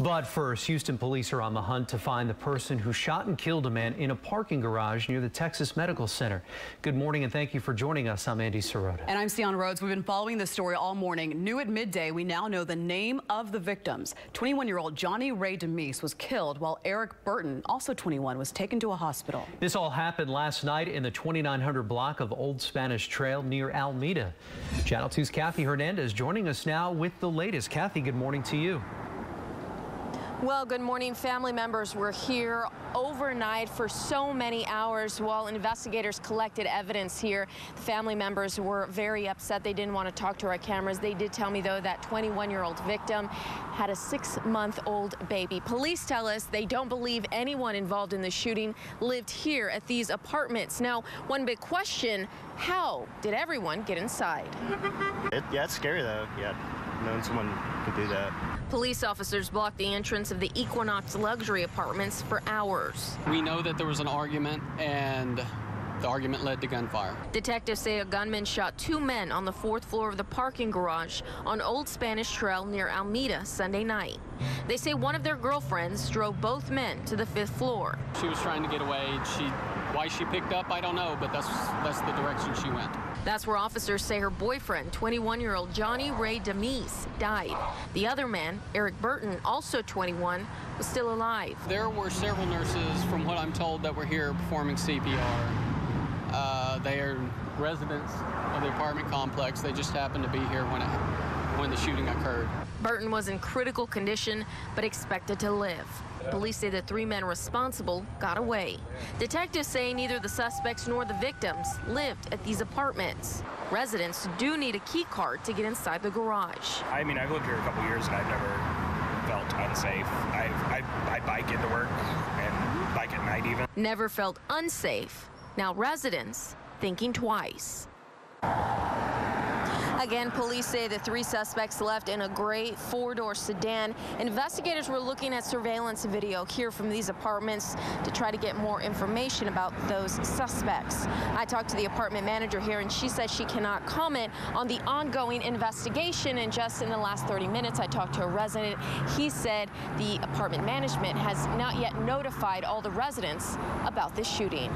But first, Houston police are on the hunt to find the person who shot and killed a man in a parking garage near the Texas Medical Center. Good morning and thank you for joining us. I'm Andy Sirota. And I'm Sion Rhodes. We've been following this story all morning. New at midday, we now know the name of the victims. 21-year-old Johnny Ray Demease was killed while Eric Burton, also 21, was taken to a hospital. This all happened last night in the 2900 block of Old Spanish Trail near Alameda. Channel 2's Kathy Hernandez joining us now with the latest. Kathy, good morning to you. Well, good morning. Family members were here overnight for so many hours while investigators collected evidence here. The family members were very upset. They didn't want to talk to our cameras. They did tell me, though, that 21-year-old victim had a six-month-old baby. Police tell us they don't believe anyone involved in the shooting lived here at these apartments. Now, one big question, how did everyone get inside? It, yeah, it's scary, though. Yeah, knowing someone could do that. Police officers blocked the entrance of the Equinox luxury apartments for hours. We know that there was an argument and the argument led to gunfire. Detectives say a gunman shot two men on the fourth floor of the parking garage on Old Spanish Trail near Alameda Sunday night. They say one of their girlfriends drove both men to the fifth floor. She was trying to get away. She, why she picked up, I don't know, but that's that's the direction she went. That's where officers say her boyfriend, 21-year-old Johnny Ray Demease, died. The other man, Eric Burton, also 21, was still alive. There were several nurses, from what I'm told, that were here performing CPR. Uh, they are residents of the apartment complex. They just happened to be here when, it, when the shooting occurred. Burton was in critical condition, but expected to live. Police say the three men responsible got away. Detectives say neither the suspects nor the victims lived at these apartments. Residents do need a key card to get inside the garage. I mean, I've lived here a couple years and I've never felt unsafe. I, I, I bike into work and bike at night even. Never felt unsafe. Now residents thinking twice. Again, police say the three suspects left in a gray four-door sedan. Investigators were looking at surveillance video here from these apartments to try to get more information about those suspects. I talked to the apartment manager here, and she says she cannot comment on the ongoing investigation. And just in the last 30 minutes, I talked to a resident. He said the apartment management has not yet notified all the residents about this shooting.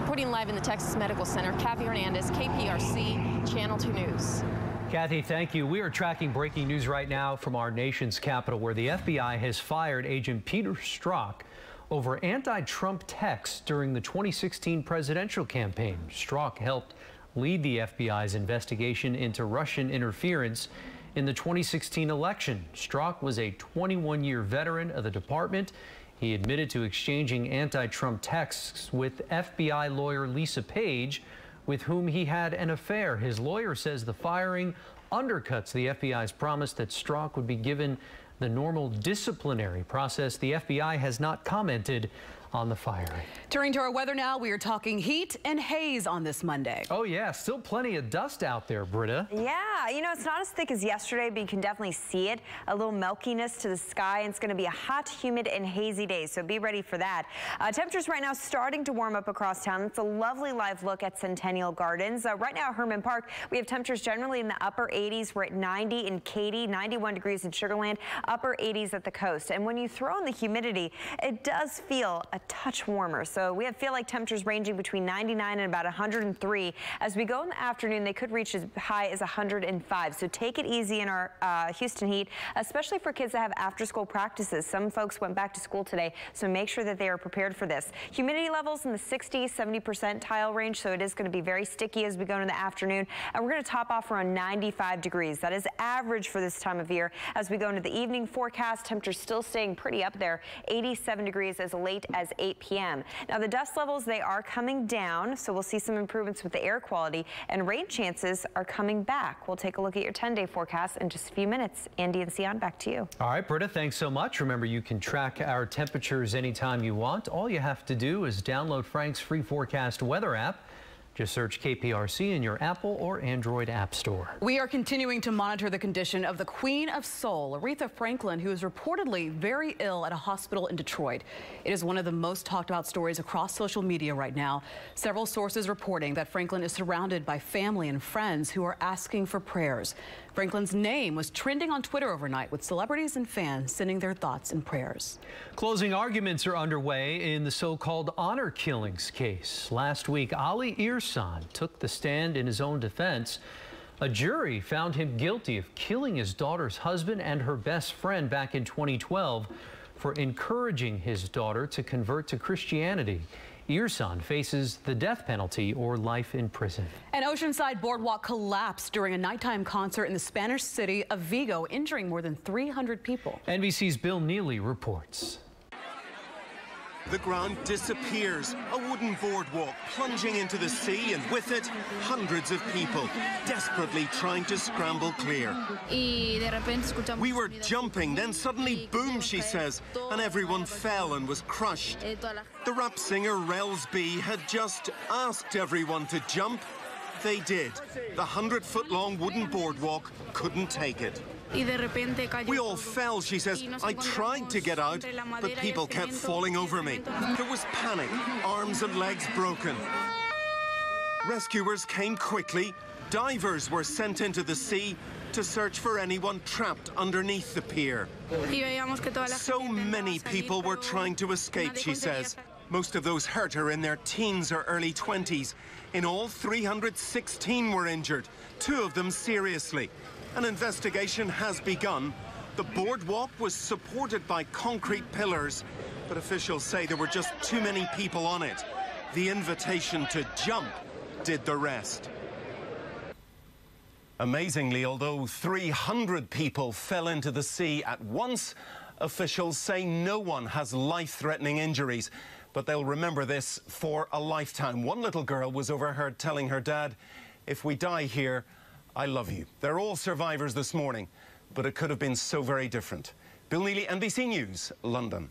Reporting live in the Texas Medical Center, Kathy Hernandez, KPRC, Channel 2 News. Kathy, thank you. We are tracking breaking news right now from our nation's capital where the FBI has fired agent Peter Strzok over anti-Trump texts during the 2016 presidential campaign. Strzok helped lead the FBI's investigation into Russian interference in the 2016 election. Strzok was a 21-year veteran of the department. He admitted to exchanging anti-Trump texts with FBI lawyer Lisa Page, with whom he had an affair. His lawyer says the firing undercuts the FBI's promise that Strzok would be given the normal disciplinary process. The FBI has not commented on the firing. Turning to our weather now, we are talking heat and haze on this Monday. Oh, yeah, still plenty of dust out there, Britta. Yeah, you know, it's not as thick as yesterday, but you can definitely see it. A little milkiness to the sky, and it's going to be a hot, humid, and hazy day, so be ready for that. Uh, temperatures right now starting to warm up across town. It's a lovely live look at Centennial Gardens. Uh, right now at Hermann Park, we have temperatures generally in the upper 80s. We're at 90 in Katy, 91 degrees in Sugar Land, upper 80s at the coast. And when you throw in the humidity, it does feel a touch warmer. So we have feel like temperatures ranging between 99 and about 103. As we go in the afternoon, they could reach as high as 105. So take it easy in our uh, Houston heat, especially for kids that have after school practices. Some folks went back to school today, so make sure that they are prepared for this. Humidity levels in the 60, 70 percentile range, so it is going to be very sticky as we go into the afternoon. And we're going to top off around 95 degrees. That is average for this time of year. As we go into the evening forecast, temperatures still staying pretty up there, 87 degrees as late as 8 p.m. Now the dust levels, they are coming down, so we'll see some improvements with the air quality and rain chances are coming back. We'll take a look at your 10-day forecast in just a few minutes. Andy and Sion, back to you. All right, Britta, thanks so much. Remember, you can track our temperatures anytime you want. All you have to do is download Frank's free forecast weather app. Just search KPRC in your Apple or Android App Store. We are continuing to monitor the condition of the Queen of Soul, Aretha Franklin, who is reportedly very ill at a hospital in Detroit. It is one of the most talked about stories across social media right now. Several sources reporting that Franklin is surrounded by family and friends who are asking for prayers. Franklin's name was trending on Twitter overnight with celebrities and fans sending their thoughts and prayers. Closing arguments are underway in the so-called honor killings case. Last week, Ali Irsan took the stand in his own defense. A jury found him guilty of killing his daughter's husband and her best friend back in 2012 for encouraging his daughter to convert to Christianity. Irsan faces the death penalty or life in prison. An Oceanside boardwalk collapsed during a nighttime concert in the Spanish city of Vigo, injuring more than 300 people. NBC's Bill Neely reports. The ground disappears, a wooden boardwalk plunging into the sea, and with it, hundreds of people desperately trying to scramble clear. We were jumping, then suddenly, boom, she says, and everyone fell and was crushed. The rap singer Rels B had just asked everyone to jump. They did. The 100 foot long wooden boardwalk couldn't take it. We all fell, she says. I tried to get out, but people kept falling over me. There was panic, arms and legs broken. Rescuers came quickly. Divers were sent into the sea to search for anyone trapped underneath the pier. So many people were trying to escape, she says. Most of those hurt are in their teens or early 20s. In all, 316 were injured, two of them seriously. An investigation has begun. The boardwalk was supported by concrete pillars, but officials say there were just too many people on it. The invitation to jump did the rest. Amazingly, although 300 people fell into the sea at once, officials say no one has life-threatening injuries. But they'll remember this for a lifetime. One little girl was overheard telling her dad, if we die here, I love you. They're all survivors this morning, but it could have been so very different. Bill Neely, NBC News, London.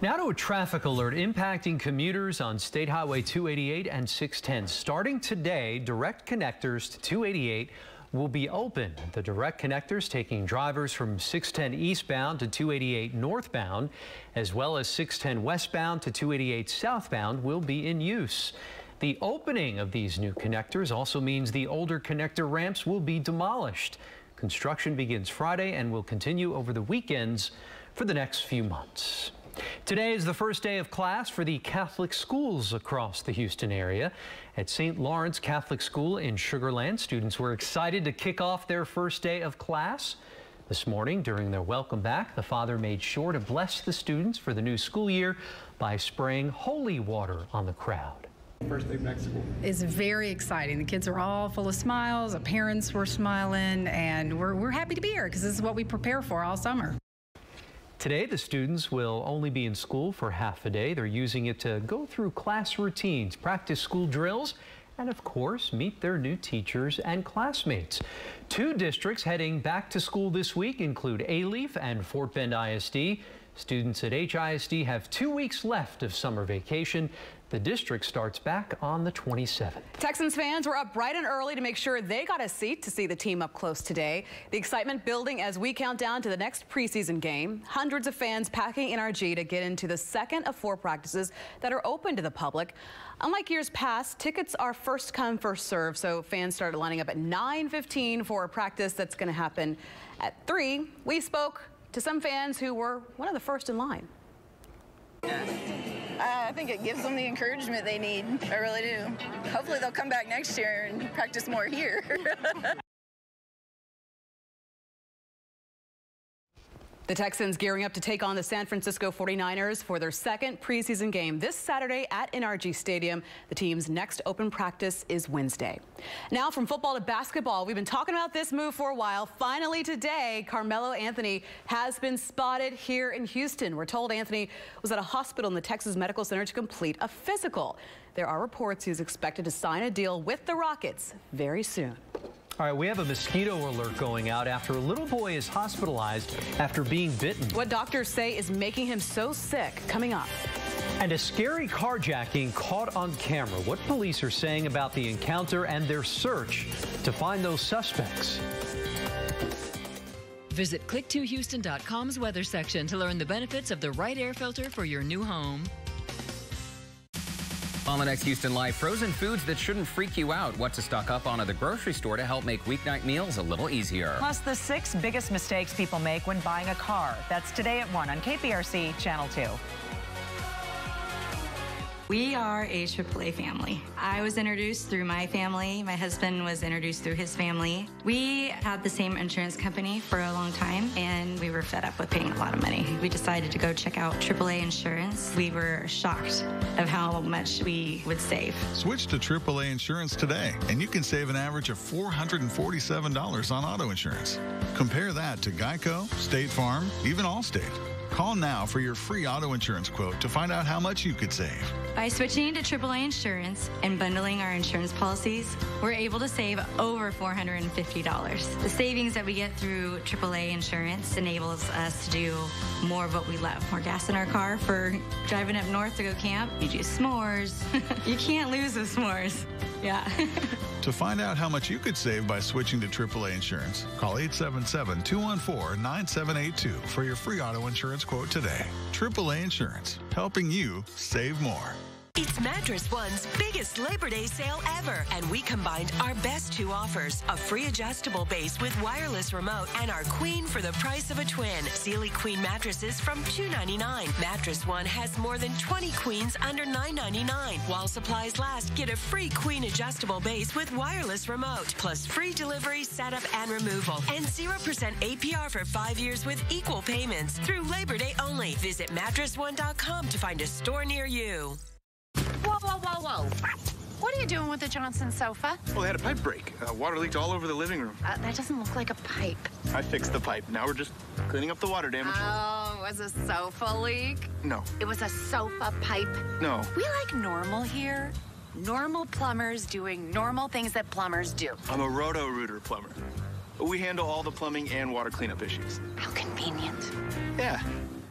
Now to a traffic alert impacting commuters on State Highway 288 and 610. Starting today, direct connectors to 288 will be open. The direct connectors taking drivers from 610 eastbound to 288 northbound, as well as 610 westbound to 288 southbound will be in use. The opening of these new connectors also means the older connector ramps will be demolished. Construction begins Friday and will continue over the weekends for the next few months. Today is the first day of class for the Catholic schools across the Houston area. At St. Lawrence Catholic School in Sugar Land, students were excited to kick off their first day of class. This morning, during their welcome back, the father made sure to bless the students for the new school year by spraying holy water on the crowd. First day back to school. It's very exciting. The kids are all full of smiles. The parents were smiling, and we're, we're happy to be here because this is what we prepare for all summer. Today, the students will only be in school for half a day. They're using it to go through class routines, practice school drills, and of course, meet their new teachers and classmates. Two districts heading back to school this week include Alief and Fort Bend ISD. Students at HISD have two weeks left of summer vacation. The district starts back on the 27th. Texans fans were up bright and early to make sure they got a seat to see the team up close today. The excitement building as we count down to the next preseason game. Hundreds of fans packing NRG to get into the second of four practices that are open to the public. Unlike years past, tickets are first come, first serve, so fans started lining up at 9.15 for a practice that's going to happen at 3. We spoke to some fans who were one of the first in line. I think it gives them the encouragement they need. I really do. Hopefully they'll come back next year and practice more here. The Texans gearing up to take on the San Francisco 49ers for their second preseason game this Saturday at NRG Stadium. The team's next open practice is Wednesday. Now from football to basketball, we've been talking about this move for a while. Finally today, Carmelo Anthony has been spotted here in Houston. We're told Anthony was at a hospital in the Texas Medical Center to complete a physical. There are reports he's expected to sign a deal with the Rockets very soon. All right, we have a mosquito alert going out after a little boy is hospitalized after being bitten. What doctors say is making him so sick coming up. And a scary carjacking caught on camera. What police are saying about the encounter and their search to find those suspects. Visit click2houston.com's weather section to learn the benefits of the right air filter for your new home. On the next Houston Live, frozen foods that shouldn't freak you out. What to stock up on at the grocery store to help make weeknight meals a little easier. Plus, the six biggest mistakes people make when buying a car. That's today at 1 on KPRC Channel 2. We are a AAA family. I was introduced through my family. My husband was introduced through his family. We had the same insurance company for a long time, and we were fed up with paying a lot of money. We decided to go check out AAA insurance. We were shocked of how much we would save. Switch to AAA insurance today, and you can save an average of $447 on auto insurance. Compare that to Geico, State Farm, even Allstate. Call now for your free auto insurance quote to find out how much you could save. By switching to AAA insurance and bundling our insurance policies, we're able to save over $450. The savings that we get through AAA insurance enables us to do more of what we love. More gas in our car for driving up north to go camp. You do s'mores. you can't lose the s'mores. Yeah. to find out how much you could save by switching to AAA insurance, call 877 214 9782 for your free auto insurance quote today. AAA Insurance, helping you save more. It's Mattress One's biggest Labor Day sale ever, and we combined our best two offers a free adjustable base with wireless remote and our queen for the price of a twin. Sealy Queen mattresses from $2.99. Mattress One has more than 20 queens under $9.99. While supplies last, get a free queen adjustable base with wireless remote, plus free delivery, setup, and removal, and 0% APR for five years with equal payments through Labor Day only. Visit mattress1.com to find a store near you. Whoa, whoa, whoa, whoa. What are you doing with the Johnson sofa? Well, they had a pipe break. Uh, water leaked all over the living room. Uh, that doesn't look like a pipe. I fixed the pipe. Now we're just cleaning up the water damage. Oh, it was a sofa leak? No. It was a sofa pipe? No. We like normal here. Normal plumbers doing normal things that plumbers do. I'm a Roto-Rooter plumber. We handle all the plumbing and water cleanup issues. How convenient. Yeah.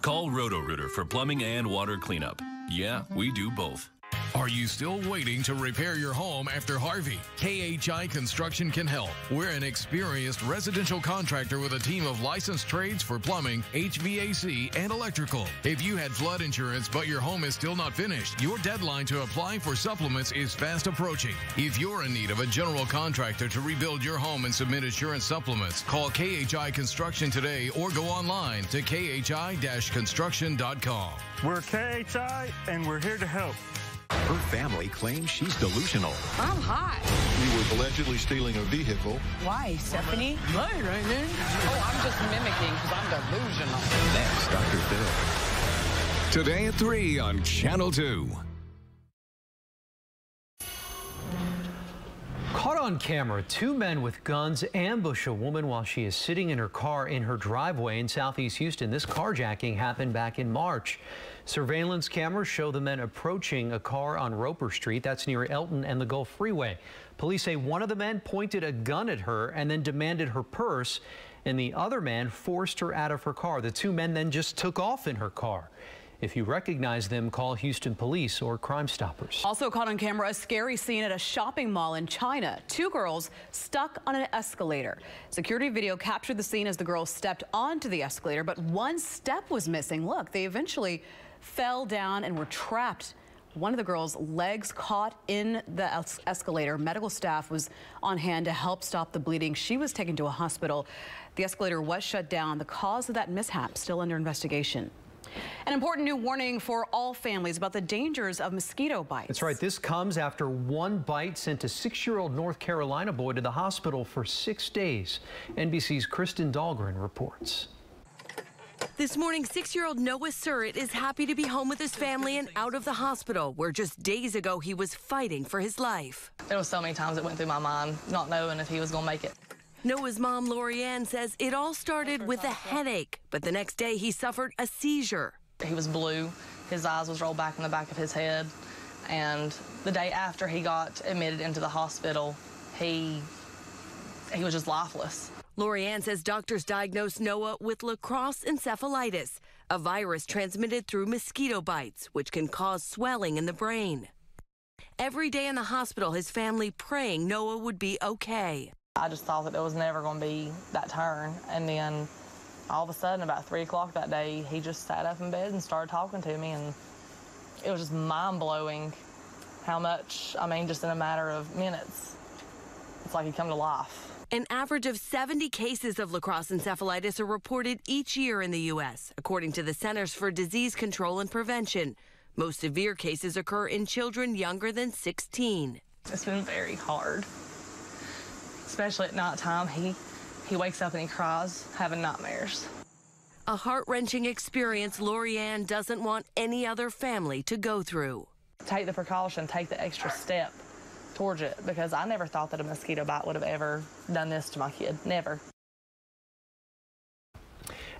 Call Roto-Rooter for plumbing and water cleanup. Yeah, we do both. Are you still waiting to repair your home after Harvey? KHI Construction can help. We're an experienced residential contractor with a team of licensed trades for plumbing, HVAC, and electrical. If you had flood insurance but your home is still not finished, your deadline to apply for supplements is fast approaching. If you're in need of a general contractor to rebuild your home and submit insurance supplements, call KHI Construction today or go online to KHI-construction.com. We're KHI and we're here to help. Her family claims she's delusional. I'm hot. You were allegedly stealing a vehicle. Why, Stephanie? Hey, Raymond. Oh, I'm just mimicking because I'm delusional. Next, Dr. Phil. Today at 3 on Channel 2. Caught on camera, two men with guns ambush a woman while she is sitting in her car in her driveway in southeast Houston. This carjacking happened back in March. Surveillance cameras show the men approaching a car on Roper Street. That's near Elton and the Gulf Freeway. Police say one of the men pointed a gun at her and then demanded her purse, and the other man forced her out of her car. The two men then just took off in her car. If you recognize them, call Houston police or Crime Stoppers. Also caught on camera, a scary scene at a shopping mall in China. Two girls stuck on an escalator. Security video captured the scene as the girls stepped onto the escalator, but one step was missing. Look, they eventually fell down and were trapped. One of the girls' legs caught in the es escalator. Medical staff was on hand to help stop the bleeding. She was taken to a hospital. The escalator was shut down. The cause of that mishap still under investigation. An important new warning for all families about the dangers of mosquito bites. That's right. This comes after one bite sent a six-year-old North Carolina boy to the hospital for six days. NBC's Kristen Dahlgren reports. This morning, six-year-old Noah Surratt is happy to be home with his family and out of the hospital, where just days ago he was fighting for his life. There was so many times it went through my mind, not knowing if he was going to make it. Noah's mom, Lorianne, says it all started with a headache, but the next day he suffered a seizure. He was blue. His eyes was rolled back in the back of his head. And the day after he got admitted into the hospital, he he was just lifeless. Lorianne says doctors diagnosed Noah with La Crosse encephalitis, a virus transmitted through mosquito bites, which can cause swelling in the brain. Every day in the hospital, his family praying Noah would be okay. I just thought that there was never going to be that turn. And then all of a sudden, about 3 o'clock that day, he just sat up in bed and started talking to me. And it was just mind blowing how much, I mean, just in a matter of minutes, it's like he come to life. An average of 70 cases of La Crosse encephalitis are reported each year in the U.S., according to the Centers for Disease Control and Prevention. Most severe cases occur in children younger than 16. It's been very hard, especially at nighttime. He, he wakes up and he cries, having nightmares. A heart wrenching experience Lorianne doesn't want any other family to go through. Take the precaution, take the extra step towards it because I never thought that a mosquito bite would have ever done this to my kid. Never.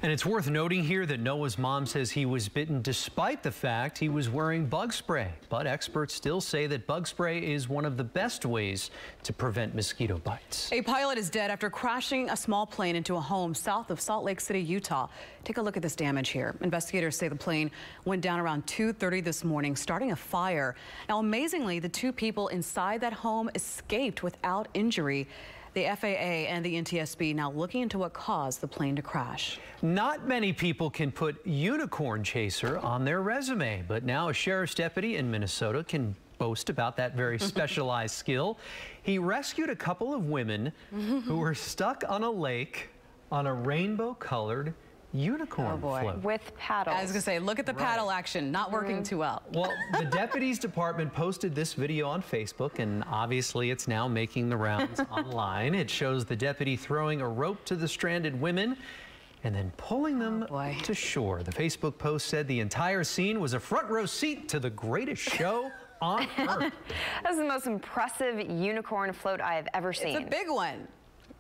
And it's worth noting here that Noah's mom says he was bitten despite the fact he was wearing bug spray. But experts still say that bug spray is one of the best ways to prevent mosquito bites. A pilot is dead after crashing a small plane into a home south of Salt Lake City, Utah. Take a look at this damage here. Investigators say the plane went down around 2.30 this morning, starting a fire. Now, amazingly, the two people inside that home escaped without injury. The FAA and the NTSB now looking into what caused the plane to crash. Not many people can put unicorn chaser on their resume, but now a sheriff's deputy in Minnesota can boast about that very specialized skill. He rescued a couple of women who were stuck on a lake on a rainbow colored unicorn Oh, boy. float. With paddles. I was going to say, look at the paddle action, not working too well. Well, the deputies department posted this video on Facebook, and obviously it's now making the rounds online. It shows the deputy throwing a rope to the stranded women and then pulling them oh, to shore. The Facebook post said the entire scene was a front row seat to the greatest show on earth. That's the most impressive unicorn float I have ever seen. It's a big one.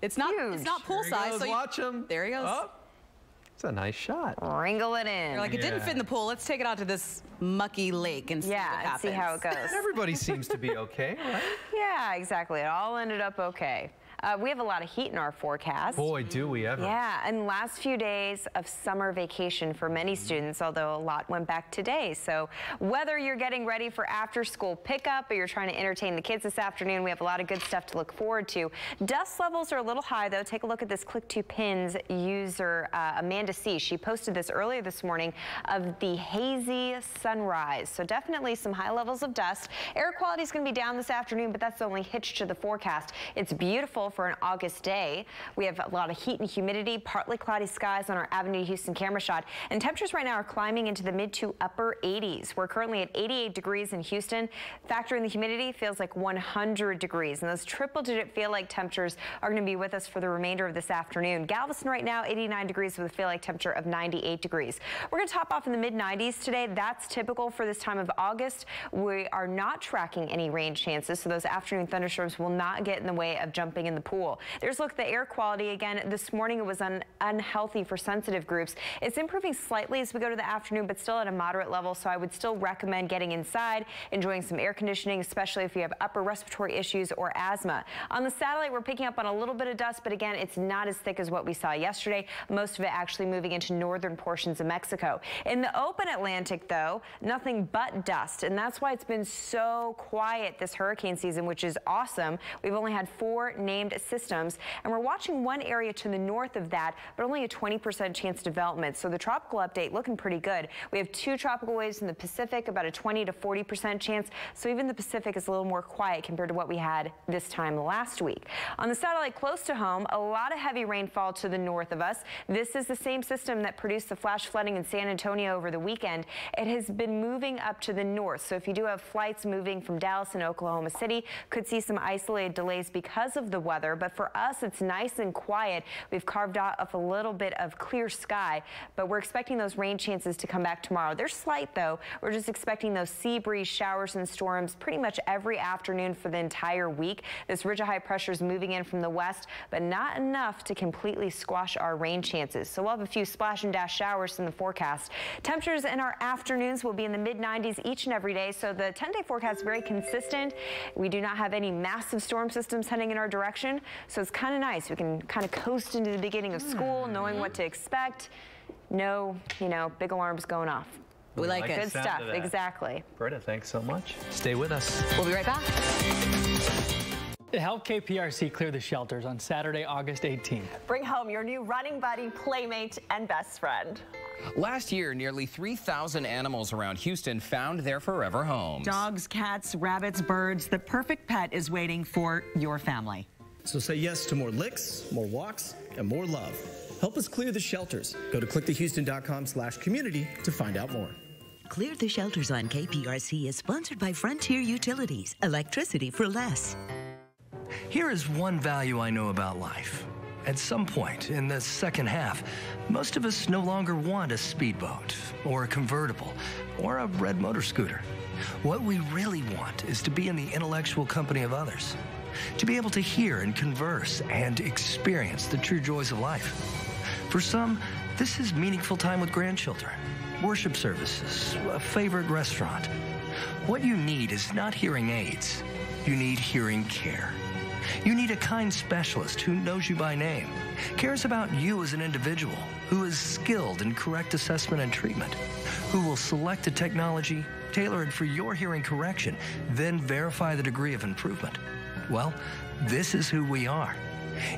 It's not. It's not pool size. goes. so you- Watch him. There he goes. Oh, it's a nice shot. Wrangle it in. You're like, it didn't fit in the pool. Let's take it out to this mucky lake and see what happens. and see how it goes. Everybody seems to be okay, right? Yeah, exactly. It all ended up okay. Uh, we have a lot of heat in our forecast. Boy, do we ever. Yeah, and last few days of summer vacation for many students, although a lot went back today. So whether you're getting ready for after school pickup or you're trying to entertain the kids this afternoon, we have a lot of good stuff to look forward to. Dust levels are a little high though. Take a look at this Click2Pins user, uh, Amanda C. She posted this earlier this morning of the hazy sunrise. So definitely some high levels of dust. Air quality is going to be down this afternoon, but that's the only hitch to the forecast. It's beautiful for an August day. We have a lot of heat and humidity, partly cloudy skies on our Avenida Houston camera shot, and temperatures right now are climbing into the mid to upper 80s. We're currently at 88 degrees in Houston. Factor in the humidity feels like 100 degrees, and those triple digit feel like temperatures are going to be with us for the remainder of this afternoon. Galveston right now 89 degrees with a feel like temperature of 98 degrees. We're going to top off in the mid 90s today. That's typical for this time of August. We are not tracking any rain chances, so those afternoon thunderstorms will not get in the way of jumping in the pool. There's look at the air quality again. This morning it was un unhealthy for sensitive groups. It's improving slightly as we go to the afternoon, but still at a moderate level. So I would still recommend getting inside, enjoying some air conditioning, especially if you have upper respiratory issues or asthma. On the satellite, we're picking up on a little bit of dust, but again, it's not as thick as what we saw yesterday. Most of it actually moving into northern portions of Mexico. In the open Atlantic, though, nothing but dust, and that's why it's been so quiet this hurricane season, which is awesome. We've only had four named systems, and we're watching one area to the north of that, but only a 20% chance development. So the tropical update looking pretty good. We have two tropical waves in the Pacific, about a 20 to 40% chance. So even the Pacific is a little more quiet compared to what we had this time last week. On the satellite close to home, a lot of heavy rainfall to the north of us. This is the same system that produced the flash flooding in San Antonio over the weekend. It has been moving up to the north. So if you do have flights moving from Dallas and Oklahoma City, could see some isolated delays because of the weather. But for us, it's nice and quiet. We've carved off a little bit of clear sky, but we're expecting those rain chances to come back tomorrow. They're slight though. We're just expecting those sea breeze showers and storms pretty much every afternoon for the entire week. This ridge of high pressure is moving in from the west, but not enough to completely squash our rain chances. So we'll have a few splash and dash showers in the forecast. Temperatures in our afternoons will be in the mid 90s each and every day. So the 10 day forecast is very consistent. We do not have any massive storm systems heading in our direction. So it's kind of nice. We can kind of coast into the beginning of school hmm. knowing what to expect. no, you know, big alarms going off. We like it. Good stuff. Exactly. Britta, thanks so much. Stay with us. We'll be right back. It helped KPRC clear the shelters on Saturday, August 18th. Bring home your new running buddy, playmate, and best friend. Last year, nearly 3,000 animals around Houston found their forever homes. Dogs, cats, rabbits, birds, the perfect pet is waiting for your family. So say yes to more licks, more walks, and more love. Help us clear the shelters. Go to click2houston.com slash community to find out more. Clear the Shelters on KPRC is sponsored by Frontier Utilities, electricity for less. Here is one value I know about life. At some point in the second half, most of us no longer want a speedboat, or a convertible, or a red motor scooter. What we really want is to be in the intellectual company of others, to be able to hear and converse and experience the true joys of life. For some, this is meaningful time with grandchildren, worship services, a favorite restaurant. What you need is not hearing aids, you need hearing care. You need a kind specialist who knows you by name, cares about you as an individual, who is skilled in correct assessment and treatment, who will select the technology, tailor it for your hearing correction, then verify the degree of improvement. Well, this is who we are.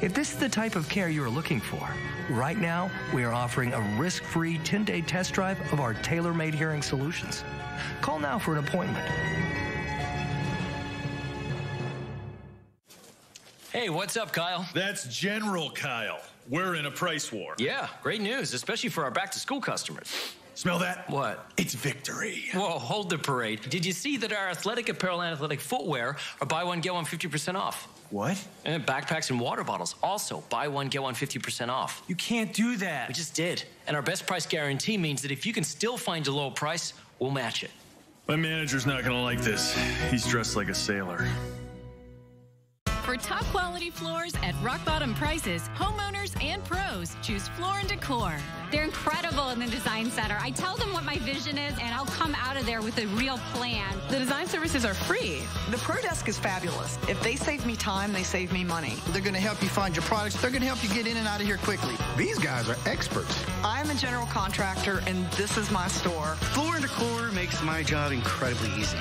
If this is the type of care you are looking for, right now we are offering a risk free 10 day test drive of our tailor made hearing solutions. Call now for an appointment. Hey, what's up, Kyle? That's General Kyle. We're in a price war. Yeah, great news, especially for our back to school customers. Smell that? What? It's victory. Whoa, hold the parade. Did you see that our athletic apparel and athletic footwear are buy one, get one 50% off? What? And backpacks and water bottles also buy one, get one 50% off. You can't do that. We just did. And our best price guarantee means that if you can still find a low price, we'll match it. My manager's not gonna like this. He's dressed like a sailor. For top quality floors at rock bottom prices, homeowners and pros choose Floor and Decor. They're incredible in the design center. I tell them what my vision is, and I'll come out of there with a real plan. The design services are free. The Pro Desk is fabulous. If they save me time, they save me money. They're going to help you find your products. They're going to help you get in and out of here quickly. These guys are experts. I'm a general contractor, and this is my store. Floor and Decor makes my job incredibly easy.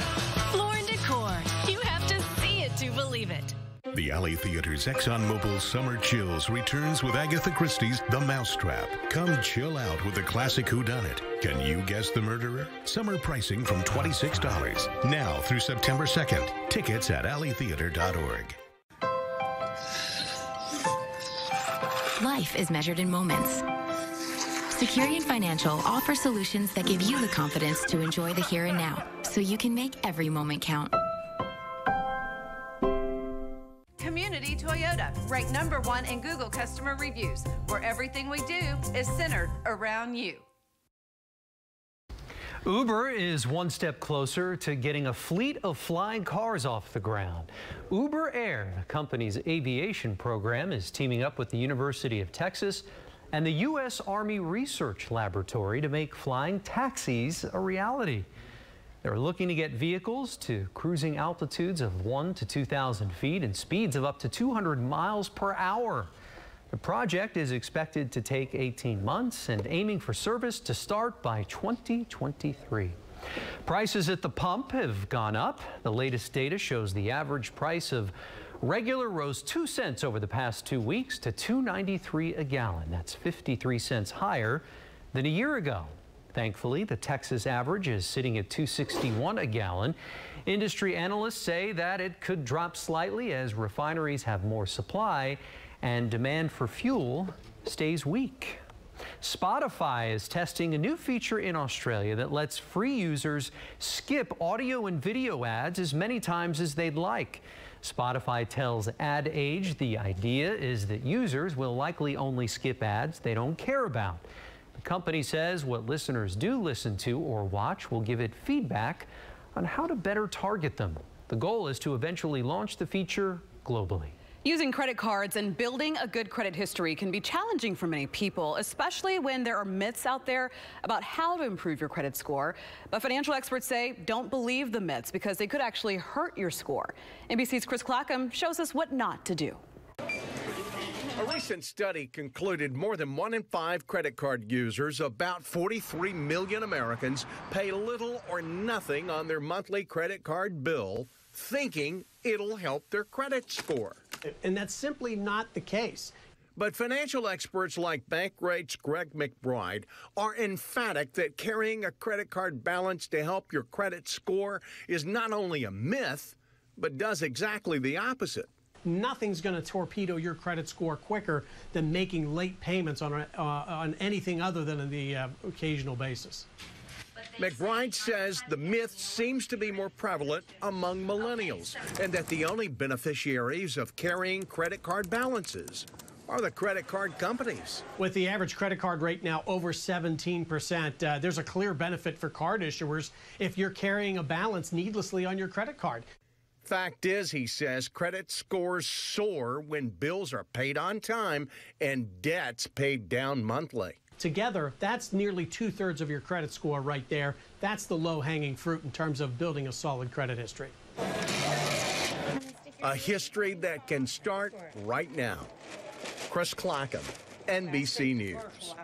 Floor and Decor. You have to see it to believe it. The Alley Theater's ExxonMobil Summer Chills returns with Agatha Christie's The Mousetrap. Come chill out with the classic whodunit. Can you guess the murderer? Summer pricing from $26. Now through September 2nd. Tickets at alleytheater.org. Life is measured in moments. Securian Financial offers solutions that give you the confidence to enjoy the here and now so you can make every moment count. Toyota, ranked number one in Google customer reviews, where everything we do is centered around you. Uber is one step closer to getting a fleet of flying cars off the ground. Uber Air, the company's aviation program, is teaming up with the University of Texas and the U.S. Army Research Laboratory to make flying taxis a reality. They're looking to get vehicles to cruising altitudes of 1 to 2,000 feet and speeds of up to 200 miles per hour. The project is expected to take 18 months and aiming for service to start by 2023. Prices at the pump have gone up. The latest data shows the average price of regular rose 2 cents over the past 2 weeks to 2.93 a gallon. That's 53 cents higher than a year ago. Thankfully, the Texas average is sitting at 261 a gallon. Industry analysts say that it could drop slightly as refineries have more supply and demand for fuel stays weak. Spotify is testing a new feature in Australia that lets free users skip audio and video ads as many times as they'd like. Spotify tells Ad Age the idea is that users will likely only skip ads they don't care about. Company says what listeners do listen to or watch will give it feedback on how to better target them. The goal is to eventually launch the feature globally. Using credit cards and building a good credit history can be challenging for many people, especially when there are myths out there about how to improve your credit score. But financial experts say don't believe the myths because they could actually hurt your score. NBC's Chris Clackum shows us what not to do. A recent study concluded more than one in five credit card users, about 43 million Americans, pay little or nothing on their monthly credit card bill, thinking it'll help their credit score. And that's simply not the case. But financial experts like Bankrate's Greg McBride are emphatic that carrying a credit card balance to help your credit score is not only a myth, but does exactly the opposite nothing's going to torpedo your credit score quicker than making late payments on, uh, on anything other than the uh, occasional basis. McBride says the myth seems to be more prevalent among millennials and that the only beneficiaries of carrying credit card balances are the credit card companies. With the average credit card rate now over 17%, uh, there's a clear benefit for card issuers if you're carrying a balance needlessly on your credit card. Fact is, he says, credit scores soar when bills are paid on time and debts paid down monthly. Together, that's nearly two thirds of your credit score right there. That's the low hanging fruit in terms of building a solid credit history. A history that can start right now. Chris Clackum, NBC News.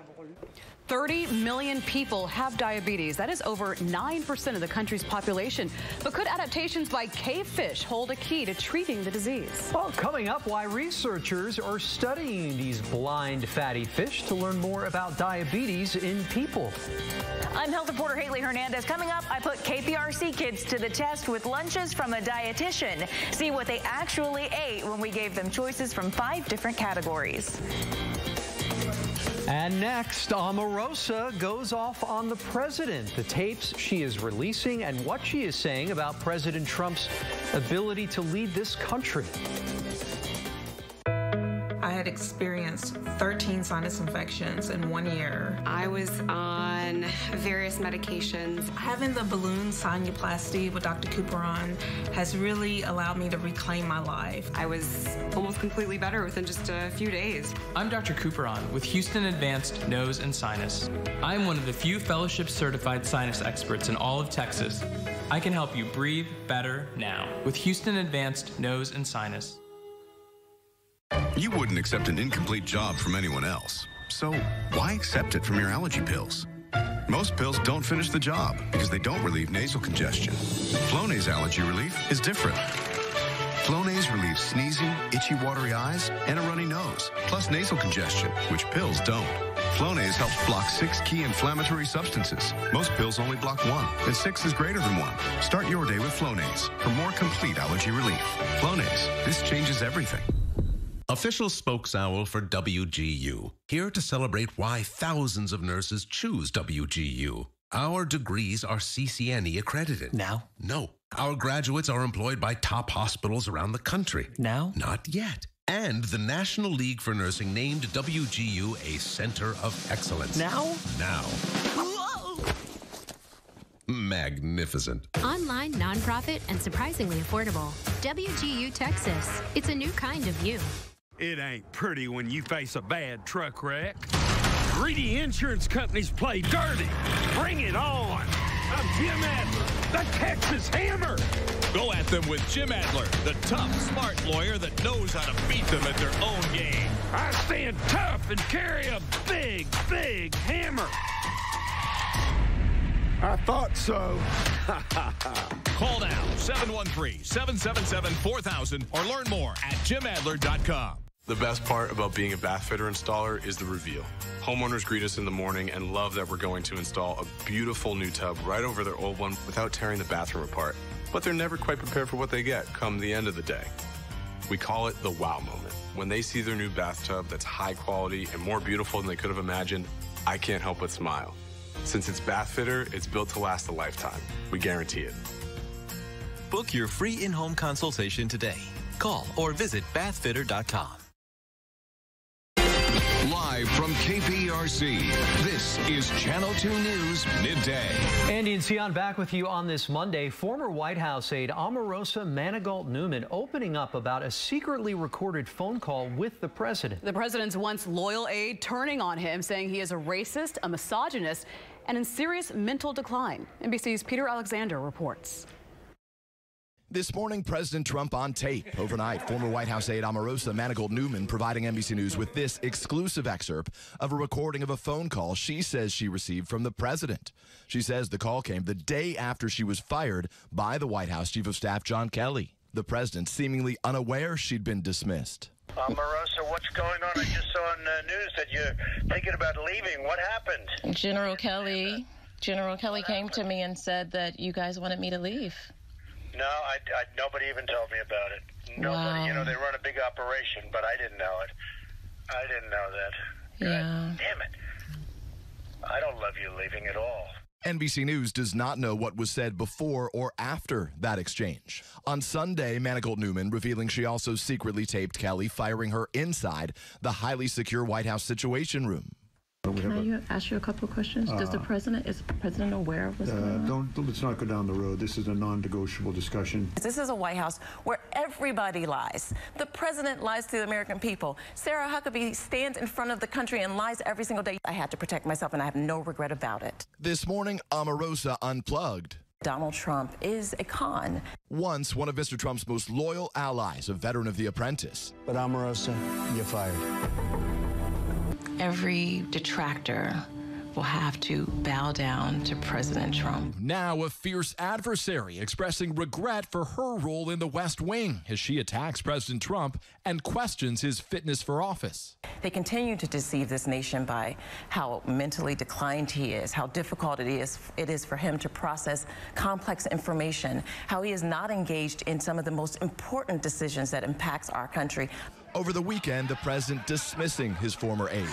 30 million people have diabetes. That is over 9% of the country's population. But could adaptations by cave fish hold a key to treating the disease? Well, coming up, why researchers are studying these blind fatty fish to learn more about diabetes in people. I'm health reporter Haley Hernandez. Coming up, I put KPRC kids to the test with lunches from a dietitian. See what they actually ate when we gave them choices from five different categories. And next, Omarosa goes off on the president. The tapes she is releasing and what she is saying about President Trump's ability to lead this country. I had experienced 13 sinus infections in one year. I was on various medications. Having the balloon sinuplasty with Dr. Cooperon has really allowed me to reclaim my life. I was almost completely better within just a few days. I'm Dr. Cooperon with Houston Advanced Nose and Sinus. I'm one of the few fellowship certified sinus experts in all of Texas. I can help you breathe better now with Houston Advanced Nose and Sinus. You wouldn't accept an incomplete job from anyone else. So why accept it from your allergy pills? Most pills don't finish the job because they don't relieve nasal congestion. Flonase allergy relief is different. Flonase relieves sneezing, itchy, watery eyes, and a runny nose, plus nasal congestion, which pills don't. Flonase helps block six key inflammatory substances. Most pills only block one, and six is greater than one. Start your day with Flonase for more complete allergy relief. Flonase, this changes everything. Official spokes owl for WGU, here to celebrate why thousands of nurses choose WGU. Our degrees are CCNE accredited. Now? No. Our graduates are employed by top hospitals around the country. Now? Not yet. And the National League for Nursing named WGU a Center of Excellence. Now? Now. Whoa! Magnificent. Online, nonprofit, and surprisingly affordable. WGU Texas. It's a new kind of you. It ain't pretty when you face a bad truck wreck. Greedy insurance companies play dirty. Bring it on. I'm Jim Adler, the Texas Hammer. Go at them with Jim Adler, the tough, smart lawyer that knows how to beat them at their own game. I stand tough and carry a big, big hammer. I thought so. Call now 713 777 4000 or learn more at jimadler.com. The best part about being a bath fitter installer is the reveal. Homeowners greet us in the morning and love that we're going to install a beautiful new tub right over their old one without tearing the bathroom apart. But they're never quite prepared for what they get come the end of the day. We call it the wow moment. When they see their new bathtub that's high quality and more beautiful than they could have imagined, I can't help but smile. Since it's Bath Fitter, it's built to last a lifetime. We guarantee it. Book your free in home consultation today. Call or visit bathfitter.com. Live from KPRC, this is Channel 2 News Midday. Andy and Sion back with you on this Monday. Former White House aide Omarosa Manigault Newman opening up about a secretly recorded phone call with the president. The president's once loyal aide turning on him, saying he is a racist, a misogynist, and in serious mental decline. NBC's Peter Alexander reports. This morning, President Trump on tape. Overnight, former White House aide Omarosa Manigault Newman providing NBC News with this exclusive excerpt of a recording of a phone call she says she received from the president. She says the call came the day after she was fired by the White House Chief of Staff John Kelly. The president seemingly unaware she'd been dismissed. Omarosa, what's going on? I just saw on the news that you're thinking about leaving. What happened? General Kelly, General Kelly came to me and said that you guys wanted me to leave. No, I, I, nobody even told me about it. Nobody, Wow. you know, they run a big operation, but I didn't know it. I didn't know that. Yeah. Damn it. I don't love you leaving at all. NBC News does not know what was said before or after that exchange. On Sunday, Manigault Newman revealing she also secretly taped Kelly firing her inside the highly secure White House Situation Room. Can I you ask you a couple of questions? Does the Uh, president is the president aware of what's Uh, going on? don't let's not go down the road. This is a non-negotiable discussion. This is a White House where everybody lies. The president lies to the American people. Sarah Huckabee stands in front of the country and lies every single day. I had to protect myself, and I have no regret about it. This morning, Omarosa unplugged. Donald Trump is a con. Once one of Mr. Trump's most loyal allies, a veteran of The Apprentice. But Omarosa, you're fired. Every detractor will have to bow down to President Trump. Now a fierce adversary expressing regret for her role in the West Wing as she attacks President Trump and questions his fitness for office. They continue to deceive this nation by how mentally declined he is, how difficult it is it is for him to process complex information, how he is not engaged in some of the most important decisions that impacts our country. Over the weekend, the president dismissing his former aide.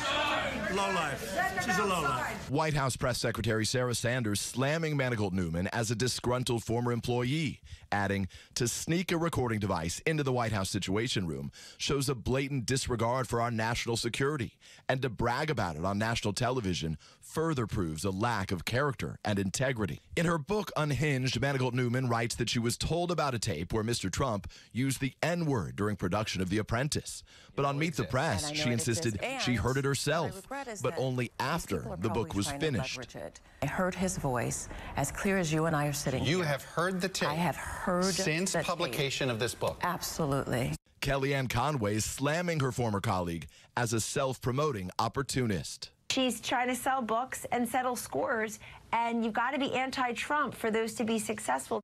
Low life. She's a low life. White House Press Secretary Sarah Sanders slamming Manigault Newman as a disgruntled former employee, adding, to sneak a recording device into the White House Situation Room shows a blatant disregard for our national security, and to brag about it on national television further proves a lack of character and integrity. In her book Unhinged, Manigault Newman writes that she was told about a tape where Mr. Trump used the N word during production of The Apprentice. But on Meet the Press, And I know she insisted she heard it herself, but only after the book was finished. I heard his voice as clear as you and I are sitting You here. have heard the tape. I have heard since the tape. publication of this book. Absolutely. Kellyanne Conway slamming her former colleague as a self promoting opportunist. She's trying to sell books and settle scores, and you've got to be anti Trump for those to be successful.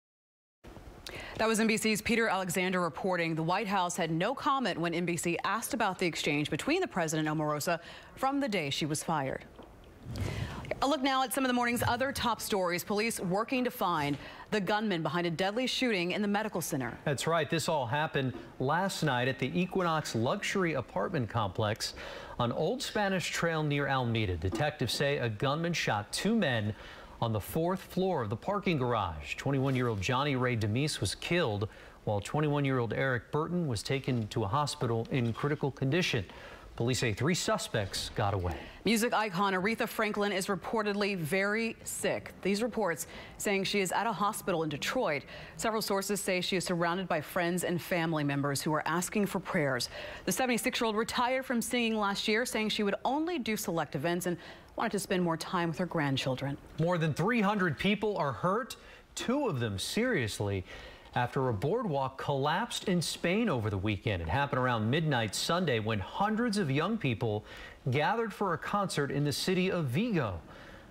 That was NBC's Peter Alexander reporting. The White House had no comment when NBC asked about the exchange between the president and Omarosa from the day she was fired. A look now at some of the morning's other top stories. Police working to find the gunman behind a deadly shooting in the medical center. That's right. This all happened last night at the Equinox Luxury Apartment Complex on Old Spanish Trail near Alameda. Detectives say a gunman shot two men on the fourth floor of the parking garage. 21-year-old Johnny Ray Demease was killed, while 21-year-old Eric Burton was taken to a hospital in critical condition. Police say three suspects got away. Music icon Aretha Franklin is reportedly very sick. These reports saying she is at a hospital in Detroit. Several sources say she is surrounded by friends and family members who are asking for prayers. The 76-year-old retired from singing last year, saying she would only do select events and wanted to spend more time with her grandchildren. More than 300 people are hurt, two of them seriously, after a boardwalk collapsed in Spain over the weekend. It happened around midnight Sunday when hundreds of young people gathered for a concert in the city of Vigo.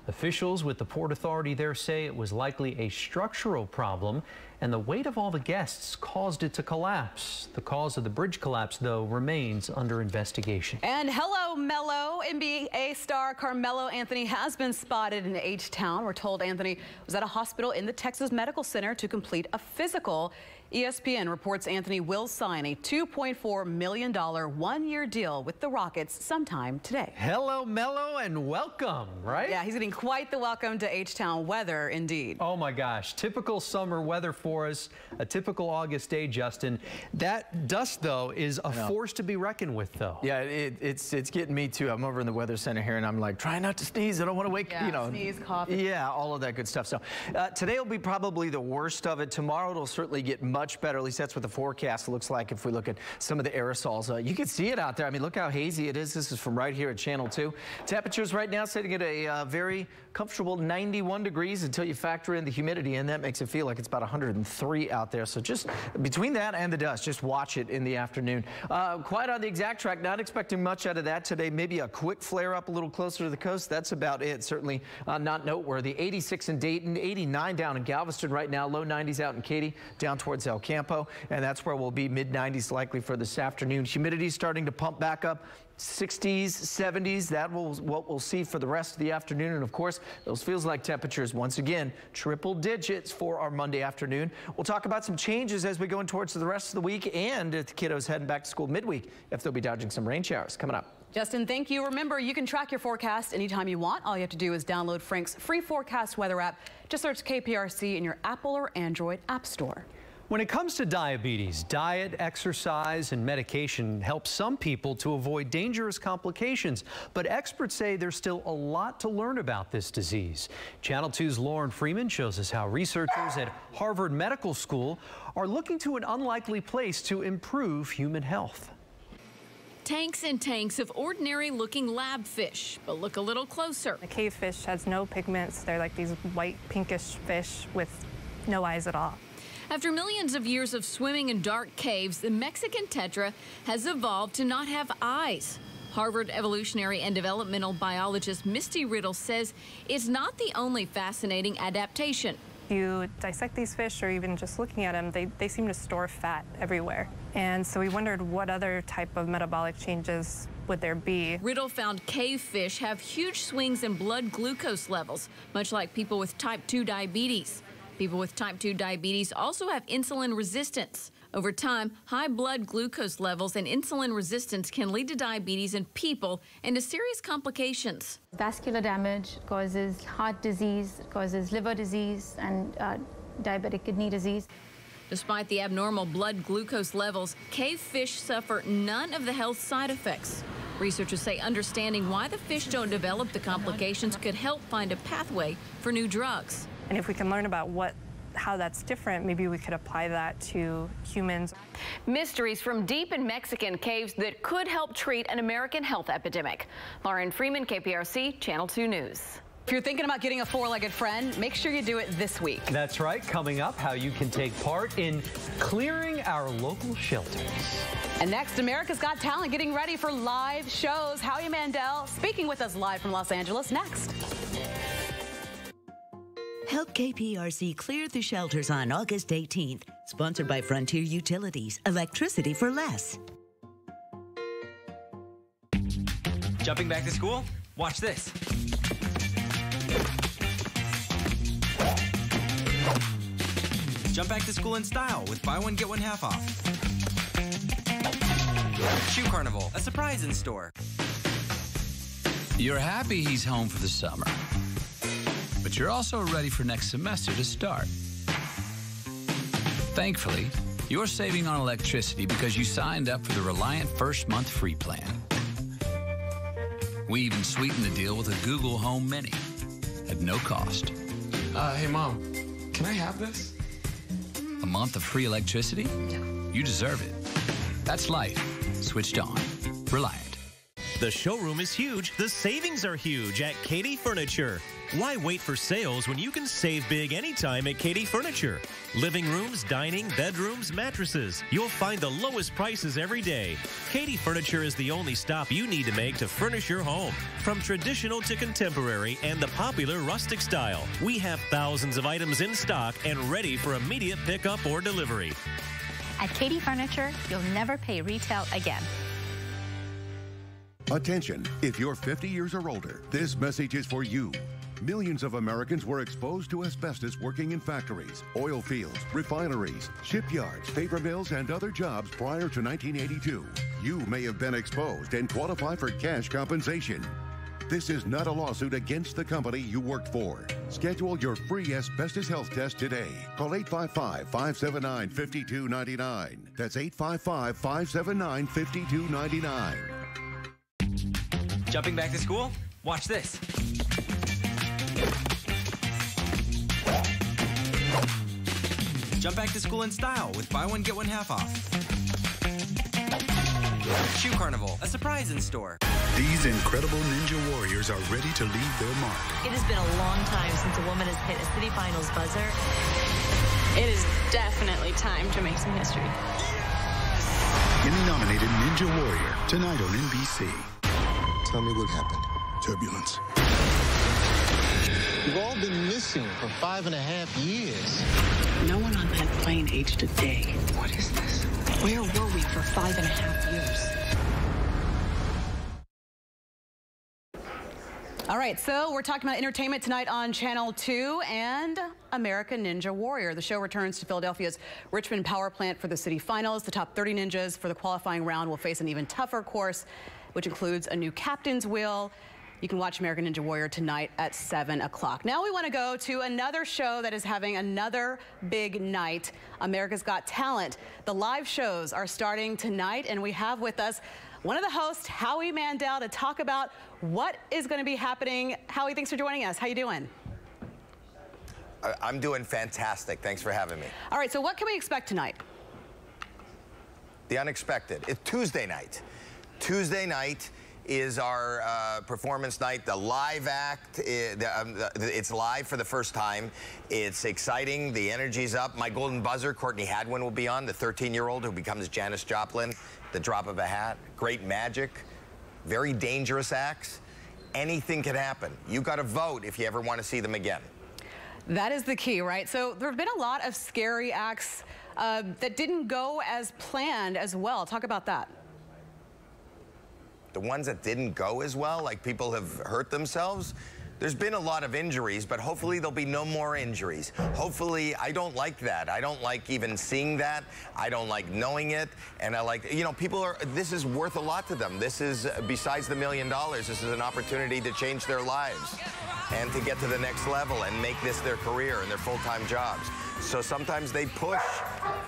Officials with the Port Authority there say it was likely a structural problem and the weight of all the guests caused it to collapse. The cause of the bridge collapse, though, remains under investigation. And hello, Mello. NBA star Carmelo Anthony has been spotted in H-Town. We're told Anthony was at a hospital in the Texas Medical Center to complete a physical. ESPN reports Anthony will sign a $2.4 million one-year deal with the Rockets sometime today. Hello, Mello, and welcome, right? Yeah, he's getting quite the welcome to H-Town weather, indeed. Oh my gosh, typical summer weather for us, a typical August day, Justin. That dust, though, is a force to be reckoned with, though. Yeah, it, it's it's getting me too. I'm over in the weather center here, and I'm like, trying not to sneeze. I don't want to wake, Yeah, you know. sneeze, cough. Yeah, all of that good stuff. So uh, today will be probably the worst of it. Tomorrow it'll certainly get much better. At least that's what the forecast looks like if we look at some of the aerosols. Uh, you can see it out there. I mean, look how hazy it is. This is from right here at Channel 2. Temperatures right now sitting at a uh, very comfortable 91 degrees until you factor in the humidity, and that makes it feel like it's about 103 out there. So just between that and the dust, just watch it in the afternoon. Uh, quite on the exact track, not expecting much out of that today. Maybe a quick flare up a little closer to the coast. That's about it. Certainly uh, not noteworthy. 86 in Dayton, 89 down in Galveston right now, low 90s out in Katy, down towards El Campo, and that's where we'll be mid 90s likely for this afternoon. Humidity starting to pump back up. 60s, 70s, that will what we'll see for the rest of the afternoon. And of course, those feels like temperatures once again, triple digits for our Monday afternoon. We'll talk about some changes as we go in towards the rest of the week and if the kiddos heading back to school midweek, if they'll be dodging some rain showers coming up. Justin, thank you. Remember, you can track your forecast anytime you want. All you have to do is download Frank's free forecast weather app. Just search KPRC in your Apple or Android app store. When it comes to diabetes, diet, exercise, and medication help some people to avoid dangerous complications. But experts say there's still a lot to learn about this disease. Channel 2's Lauren Freeman shows us how researchers at Harvard Medical School are looking to an unlikely place to improve human health. Tanks and tanks of ordinary looking lab fish, but look a little closer. The cave fish has no pigments. They're like these white pinkish fish with no eyes at all. After millions of years of swimming in dark caves, the Mexican tetra has evolved to not have eyes. Harvard evolutionary and developmental biologist Misty Riddle says it's not the only fascinating adaptation. If you dissect these fish or even just looking at them, they, they seem to store fat everywhere. And so we wondered what other type of metabolic changes would there be. Riddle found cave fish have huge swings in blood glucose levels, much like people with type 2 diabetes. People with type 2 diabetes also have insulin resistance. Over time, high blood glucose levels and insulin resistance can lead to diabetes in people and to serious complications. Vascular damage causes heart disease, causes liver disease, and uh, diabetic kidney disease. Despite the abnormal blood glucose levels, cave fish suffer none of the health side effects. Researchers say understanding why the fish don't develop the complications could help find a pathway for new drugs. And if we can learn about what how that's different, maybe we could apply that to humans. Mysteries from deep in Mexican caves that could help treat an American health epidemic. Lauren Freeman, KPRC, Channel 2 News. If you're thinking about getting a four-legged friend, make sure you do it this week. That's right. Coming up, how you can take part in clearing our local shelters. And next, America's Got Talent getting ready for live shows. Howie Mandel speaking with us live from Los Angeles next. Help KPRC clear the shelters on August 18th. Sponsored by Frontier Utilities. Electricity for less. Jumping back to school? Watch this. Jump back to school in style with buy one, get one half off. Shoe Carnival, a surprise in store. You're happy he's home for the summer, but you're also ready for next semester to start. Thankfully, you're saving on electricity because you signed up for the Reliant First Month Free Plan. We even sweetened the deal with a Google Home Mini at no cost. Uh, hey, Mom, can I have this? A month of free electricity? Yeah. You deserve it. That's life. Switched on. Reliant. The showroom is huge. The savings are huge at Katy Furniture. Why wait for sales when you can save big anytime at Katy Furniture? Living rooms, dining, bedrooms, mattresses. You'll find the lowest prices every day. Katy Furniture is the only stop you need to make to furnish your home. From traditional to contemporary and the popular rustic style, we have thousands of items in stock and ready for immediate pickup or delivery. At Katy Furniture, you'll never pay retail again. Attention, if you're 50 years or older, this message is for you. Millions of Americans were exposed to asbestos working in factories, oil fields, refineries, shipyards, paper mills, and other jobs prior to 1982. You may have been exposed and qualify for cash compensation. This is not a lawsuit against the company you worked for. Schedule your free asbestos health test today. Call 855 579 5299. That's 855 579 5299. Jumping back to school? Watch this. Jump back to school in style with buy one, get one half off. Shoe Carnival, a surprise in store. These incredible ninja warriors are ready to leave their mark. It has been a long time since a woman has hit a city finals buzzer. It is definitely time to make some history. Emmy nominated Ninja Warrior, tonight on NBC. Tell me what happened. Turbulence. You've all been missing for five and a half years. No one on that plane aged a day. What is this? Where were we for five and a half years? All right, so we're talking about entertainment tonight on Channel 2 and American Ninja Warrior. The show returns to Philadelphia's Richmond Power Plant for the city finals. The top 30 ninjas for the qualifying round will face an even tougher course, which includes a new captain's wheel. You can watch American Ninja Warrior tonight at 7 o'clock. Now we want to go to another show that is having another big night, America's Got Talent. The live shows are starting tonight, and we have with us one of the hosts, Howie Mandel, to talk about what is going to be happening. Howie, thanks for joining us. How you doing? I'm doing fantastic. Thanks for having me. All right, so what can we expect tonight? The unexpected. It's Tuesday night. Tuesday night is our uh, performance night. The live act, i- the, um, live for the first time. It's exciting. The energy's up. My golden buzzer, Courtney Hadwin, will be on, the 13-year-old who becomes Janis Joplin, the drop of a hat. Great magic, very dangerous acts. Anything can happen. You got to vote if you ever want to see them again. That is the key, right? So there have been a lot of scary acts uh, that didn't go as planned as well. Talk about that. The ones that didn't go as well, like people have hurt themselves. There's been a lot of injuries, but hopefully there'll be no more injuries. Hopefully, I don't like that. I don't like even seeing that. I don't like knowing it. And I like, you know, people are, this is worth a lot to them. This is, uh, besides the million dollars, this is an opportunity to change their lives and to get to the next level and make this their career and their full-time jobs. So sometimes they push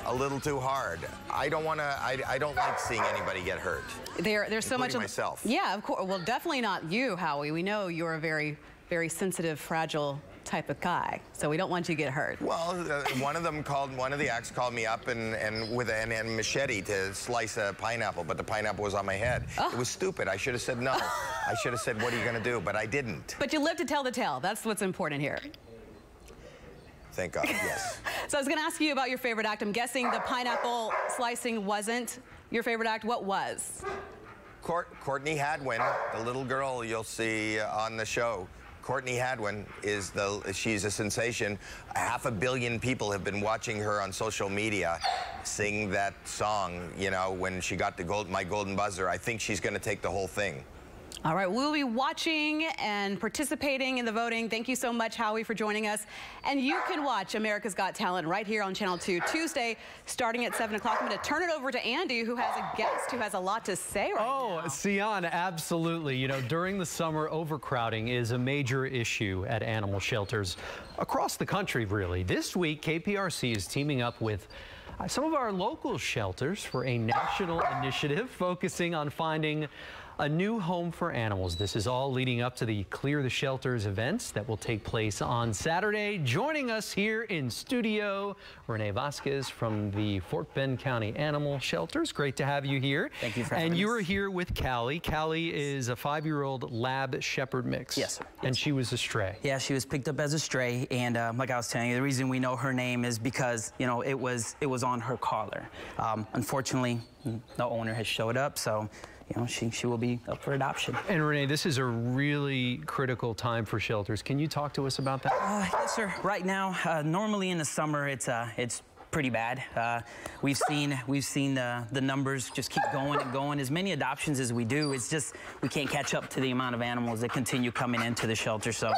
a little too hard. I don't want to, I, I don't like seeing anybody get hurt. There, there's so much. Myself. Yeah, of course. Well, definitely not you, Howie. We know you're a very, very sensitive, fragile type of guy. So we don't want you to get hurt. Well, uh, one of them called, one of the acts called me up and, and with an and machete to slice a pineapple, but the pineapple was on my head. It was stupid. I should have said no. I should have said, what are you going to do? But I didn't. But you live to tell the tale. That's what's important here. Thank God, yes. So I was going to ask you about your favorite act. I'm guessing the pineapple slicing wasn't your favorite act. What was? Court, Courtney Hadwin, the little girl you'll see uh, on the show. Courtney Hadwin is the, she's a sensation. Half a billion people have been watching her on social media sing that song, you know, when she got the gold, my golden buzzer. I think she's going to take the whole thing. All right, we'll be watching and participating in the voting. Thank you so much, Howie, for joining us. And you can watch America's Got Talent right here on Channel 2 Tuesday, starting at 7 o'clock. I'm going to turn it over to Andy, who has a guest who has a lot to say right Oh, now. Oh, Sian, absolutely. You know, during the summer, overcrowding is a major issue at animal shelters across the country, really. This week, KPRC is teaming up with uh, some of our local shelters for a national initiative focusing on finding a new home for animals. This is all leading up to the Clear the Shelters events that will take place on Saturday. Joining us here in studio, Renee Vasquez from the Fort Bend County Animal Shelters. Great to have you here. Thank you for having And you us. are here with Callie. Callie is a five-year-old lab shepherd mix. Yes, sir. And she was a stray. Yeah, she was picked up as a stray, and uh, like I was telling you, the reason we know her name is because you know it was it was on her collar. Um, unfortunately, the owner has showed up, so you know she she will be up for adoption. And Renee, this is a really critical time for shelters. Can you talk to us about that? Uh, yes, sir. Right now, uh, normally in the summer, it's uh, it's pretty bad. Uh, we've seen we've seen the the numbers just keep going and going. As many adoptions as we do, it's just we can't catch up to the amount of animals that continue coming into the shelter. So.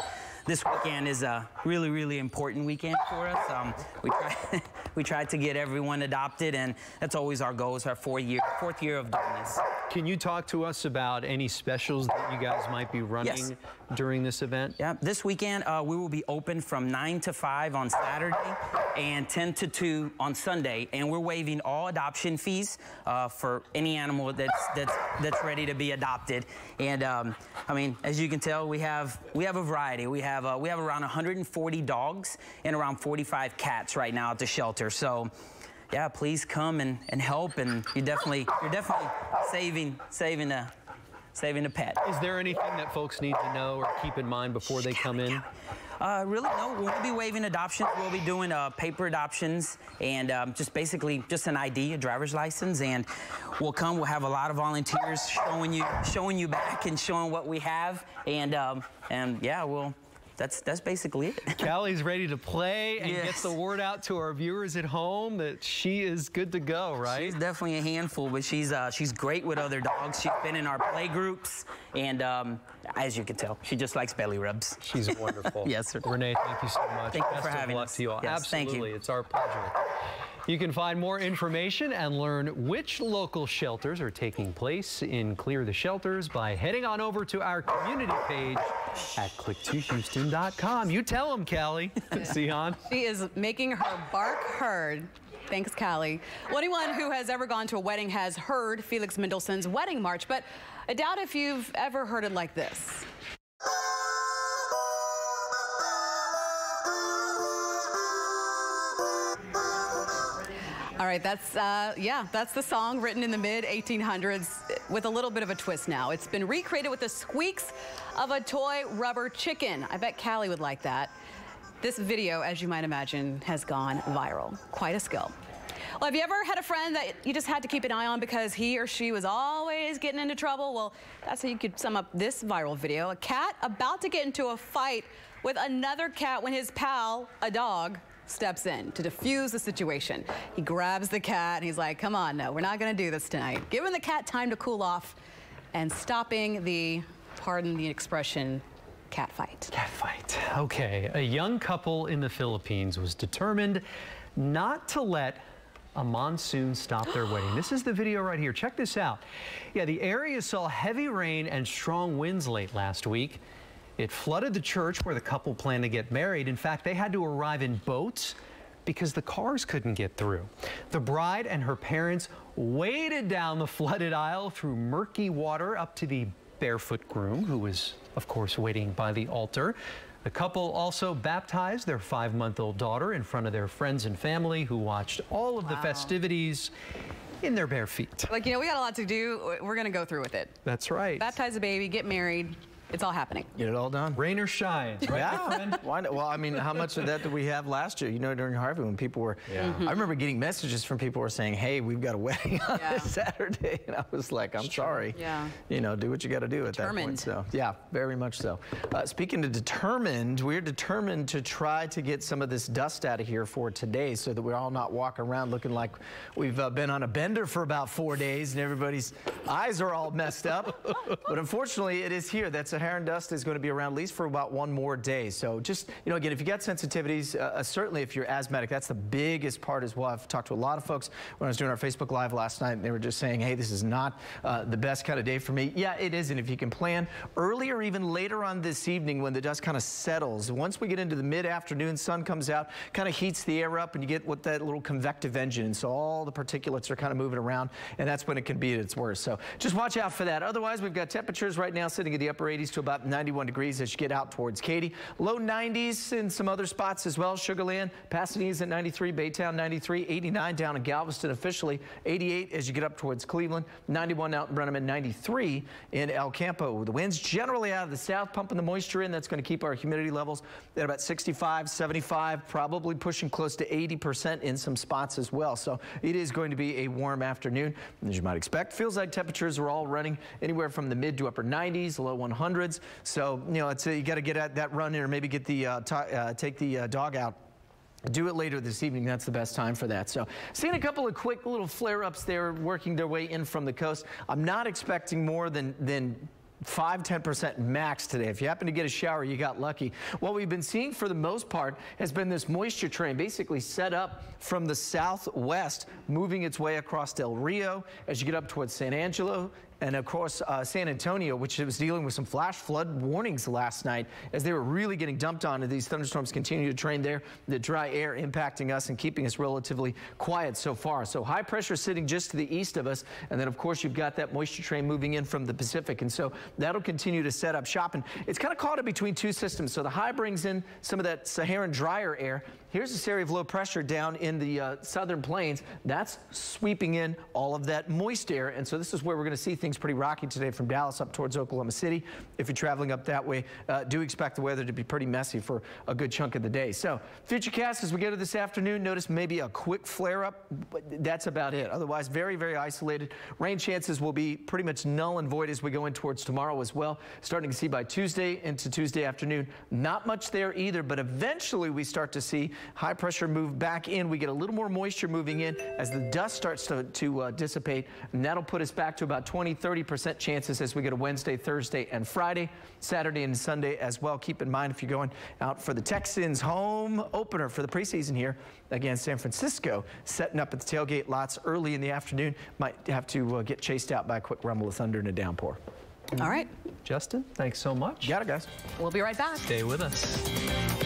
This weekend is a really, really important weekend for us. Um, we try, we tried to get everyone adopted, and that's always our goal. It's our fourth year, fourth year of doing this. Can you talk to us about any specials that you guys might be running Yes. During this event? Yeah, this weekend uh, we will be open from 9 to 5 on Saturday and 10 to 2 on Sunday. And we're waiving all adoption fees uh, for any animal that's, that's, that's ready to be adopted. And um, I mean, as you can tell, we have, we have a variety. We have, uh, we have around 140 dogs and around 45 cats right now at the shelter. So yeah, please come and, and help. And you definitely, you're definitely saving, saving a, saving a pet. Is there anything that folks need to know or keep in mind before they come in? Uh, really, no. We'll be waiving adoptions. We'll be doing uh, paper adoptions and um, just basically just an ID, a driver's license, and we'll come. We'll have a lot of volunteers showing you, showing you back and showing what we have, and um, and yeah, we'll that's that's basically it. Callie's ready to play and yes. get the word out to our viewers at home that she is good to go, right? She's definitely a handful, but she's uh, she's great with other dogs. She's been in our play groups, and um, as you can tell, she just likes belly rubs. She's wonderful. yes, sir. Renee, thank you so much. Thank Best you for having us. to you all. Yes, Absolutely, thank you. it's our pleasure. You can find more information and learn which local shelters are taking place in Clear the Shelters by heading on over to our community page at click2houston.com. You tell them, Callie. Sion. She is making her bark heard. Thanks, Callie. Well, anyone who has ever gone to a wedding has heard Felix Mendelssohn's wedding march, but I doubt if you've ever heard it like this. All right, that's, uh, yeah, that's the song written in the mid 1800s with a little bit of a twist now. It's been recreated with the squeaks of a toy rubber chicken. I bet Callie would like that. This video, as you might imagine, has gone viral. Quite a skill. Well, have you ever had a friend that you just had to keep an eye on because he or she was always getting into trouble? Well, that's how you could sum up this viral video. A cat about to get into a fight with another cat when his pal, a dog, steps in to defuse the situation. He grabs the cat and he's like, come on, no, we're not going to do this tonight. Giving the cat time to cool off and stopping the, pardon the expression, cat fight. Cat fight. Okay, a young couple in the Philippines was determined not to let a monsoon stop their wedding. This is the video right here. Check this out. Yeah, the area saw heavy rain and strong winds late last week. It flooded the church where the couple planned to get married. In fact, they had to arrive in boats because the cars couldn't get through. The bride and her parents waded down the flooded aisle through murky water up to the barefoot groom, who was, of course, waiting by the altar. The couple also baptized their five month old daughter in front of their friends and family who watched all of wow. the festivities in their bare feet. Like, you know, we got a lot to do. We're going to go through with it. That's right. Baptize a baby, get married. It's all happening. Get it all done. Rain or shine. Right? Yeah. Why not? Well, I mean, how much of that did we have last year? You know, during Harvey, when people were, yeah. Mm -hmm. I remember getting messages from people who were saying, "Hey, we've got a wedding on yeah. this Saturday," and I was like, "I'm sorry. Yeah. You know, do what you got to do at determined. that point." So, yeah, very much so. Uh, speaking of determined, we're determined to try to get some of this dust out of here for today, so that we're all not walking around looking like we've uh, been on a bender for about four days, and everybody's eyes are all messed up. but unfortunately, it is here. That Saharan dust is going to be around at least for about one more day. So just, you know, again, if you got sensitivities, uh, certainly if you're asthmatic, that's the biggest part as well. I've talked to a lot of folks when I was doing our Facebook Live last night, and they were just saying, hey, this is not uh, the best kind of day for me. Yeah, it isn't. If you can plan early or even later on this evening when the dust kind of settles, once we get into the mid-afternoon, sun comes out, kind of heats the air up, and you get what that little convective engine, and so all the particulates are kind of moving around, and that's when it can be at its worst. So just watch out for that. Otherwise, we've got temperatures right now sitting at the upper 80s to about 91 degrees as you get out towards Katy. Low 90s in some other spots as well. Sugar Land, Pasadena's at 93, Baytown 93, 89 down in Galveston officially, 88 as you get up towards Cleveland, 91 out in Brenham, 93 in El Campo. The winds generally out of the south pumping the moisture in. That's going to keep our humidity levels at about 65, 75, probably pushing close to 80% in some spots as well. So it is going to be a warm afternoon. As you might expect, feels like temperatures are all running anywhere from the mid to upper 90s, low 100s. So, you know, you got to get at that run in or maybe get the uh, uh, take the uh, dog out do it later this evening. That's the best time for that. So seeing a couple of quick little flare-ups there working their way in from the coast. I'm not expecting more than, than 5 10% max today. If you happen to get a shower, you got lucky. What we've been seeing for the most part has been this moisture train basically set up from the southwest, moving its way across Del Rio as you get up towards San Angelo And of course, uh, San Antonio, which was dealing with some flash flood warnings last night as they were really getting dumped on as these thunderstorms continue to train there. The dry air impacting us and keeping us relatively quiet so far. So high pressure sitting just to the east of us. And then, of course, you've got that moisture train moving in from the Pacific. And so that'll continue to set up shop. And it's kind of caught in between two systems. So the high brings in some of that Saharan drier air. Here's this area of low pressure down in the uh, southern plains. That's sweeping in all of that moist air. And so this is where we're going to see things pretty rocky today from Dallas up towards Oklahoma City. If you're traveling up that way, uh, do expect the weather to be pretty messy for a good chunk of the day. So Futurecast as we get to this afternoon, notice maybe a quick flare up, but that's about it. Otherwise, very, very isolated. Rain chances will be pretty much null and void as we go in towards tomorrow as well. Starting to see by Tuesday into Tuesday afternoon. Not much there either, but eventually we start to see high pressure move back in. We get a little more moisture moving in as the dust starts to, to uh, dissipate, and that'll put us back to about 20, 30% chances as we get a Wednesday, Thursday, and Friday, Saturday, and Sunday as well. Keep in mind if you're going out for the Texans home opener for the preseason here against San Francisco, setting up at the tailgate lots early in the afternoon, might have to uh, get chased out by a quick rumble of thunder and a downpour. All right. Justin, thanks so much. Got it, guys. We'll be right back. Stay with us.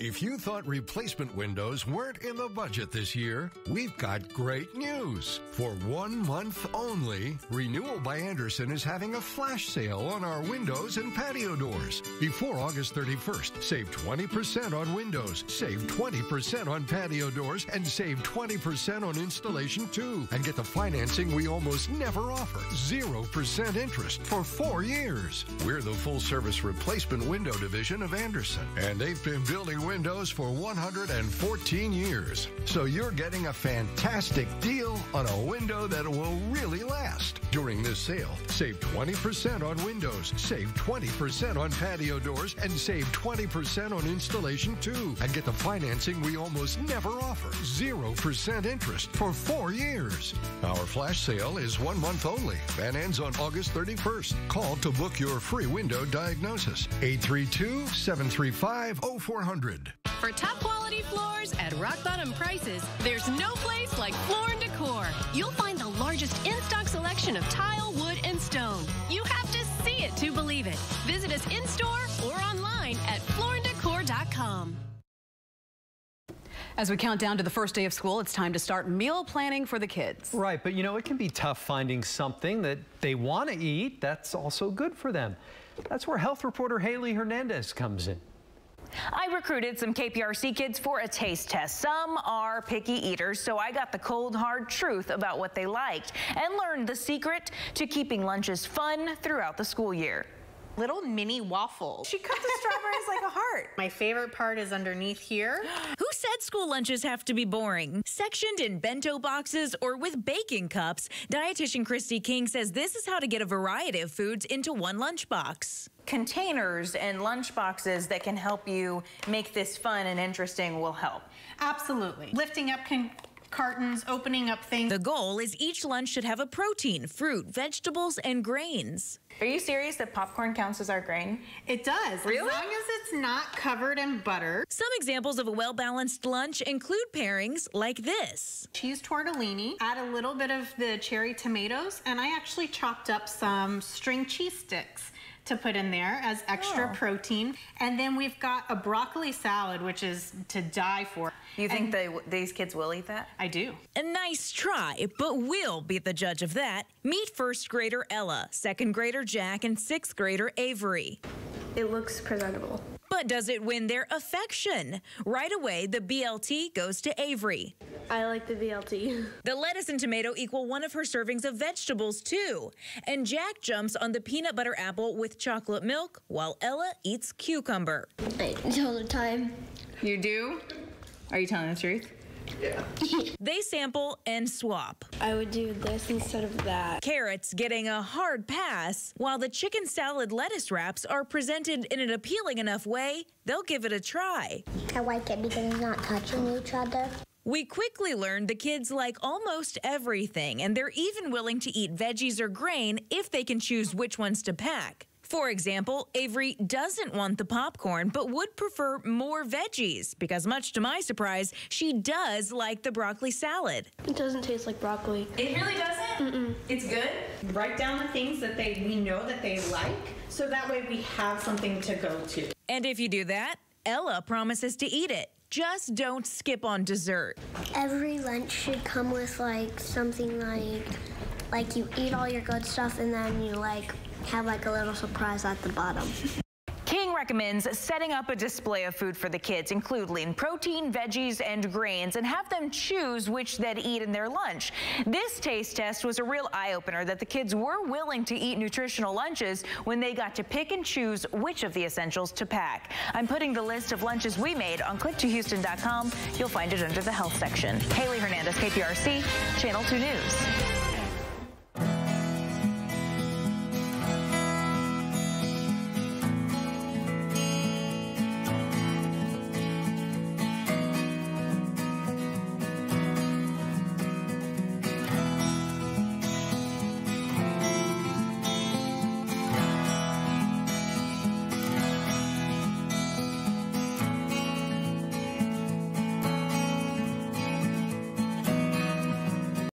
If you thought replacement windows weren't in the budget this year, we've got great news. For one month only, Renewal by Andersen is having a flash sale on our windows and patio doors. Before August 31st, save 20% on windows, save 20% on patio doors, and save 20% on installation too. And get the financing we almost never offer 0% interest for four years. We're the full service replacement window division of Andersen, and they've been building windows for 114 years. So you're getting a fantastic deal on a window that will really last. During this sale, save 20% on windows, save 20% on patio doors, and save 20% on installation too. And get the financing we almost never offer 0% interest for four years. Our flash sale is one month only and ends on August 31st. Call to book your free window diagnosis. 832 735 0400. For top quality floors at rock bottom prices, there's no place like Floor and Decor. You'll find the largest in-stock selection of tile, wood, and stone. You have to see it to believe it. Visit us in store or online at flooranddecor.com. As we count down to the first day of school, it's time to start meal planning for the kids. Right, but you know, it can be tough finding something that they want to eat that's also good for them. That's where health reporter Haley Hernandez comes in. I recruited some KPRC kids for a taste test. Some are picky eaters, so I got the cold, hard truth about what they liked and learned the secret to keeping lunches fun throughout the school year. Little mini waffles. She cut the strawberries like a heart. My favorite part is underneath here. Who said school lunches have to be boring? Sectioned in bento boxes or with baking cups, dietitian Christy King says this is how to get a variety of foods into one lunchbox containers and lunch boxes that can help you make this fun and interesting will help. Absolutely. Lifting up can cartons, opening up things. The goal is each lunch should have a protein, fruit, vegetables, and grains. Are you serious that popcorn counts as our grain? It does. Really? As long as it's not covered in butter. Some examples of a well-balanced lunch include pairings like this. Cheese tortellini, add a little bit of the cherry tomatoes, and I actually chopped up some string cheese sticks to put in there as extra Oh. protein. And then we've got a broccoli salad, which is to die for. You think they, these kids will eat that? I do. A nice try, but we'll be the judge of that. Meet first grader Ella, second grader Jack, and sixth grader Avery. It looks presentable. But does it win their affection? Right away, the BLT goes to Avery. I like the BLT. The lettuce and tomato equal one of her servings of vegetables, too. And Jack jumps on the peanut butter apple with chocolate milk, while Ella eats cucumber. I eat all the time. You do? Are you telling the truth? Yeah. They sample and swap. I would do this instead of that. Carrots getting a hard pass, while the chicken salad lettuce wraps are presented in an appealing enough way, they'll give it a try. I like it because it's not touching each other. We quickly learned the kids like almost everything, and they're even willing to eat veggies or grain if they can choose which ones to pack. For example, Avery doesn't want the popcorn, but would prefer more veggies because, much to my surprise, she does like the broccoli salad. It doesn't taste like broccoli. It really doesn't? Mm-mm. It's good. Write down the things that they we know that they like, so that way we have something to go to. And if you do that, Ella promises to eat it. Just don't skip on dessert. Every lunch should come with like something like like you eat all your good stuff and then you like have like a little surprise at the bottom. King recommends setting up a display of food for the kids, include lean protein, veggies, and grains, and have them choose which they'd eat in their lunch. This taste test was a real eye-opener that the kids were willing to eat nutritional lunches when they got to pick and choose which of the essentials to pack. I'm putting the list of lunches we made on click2houston.com. You'll find it under the health section. Haley Hernandez, KPRC, Channel 2 News.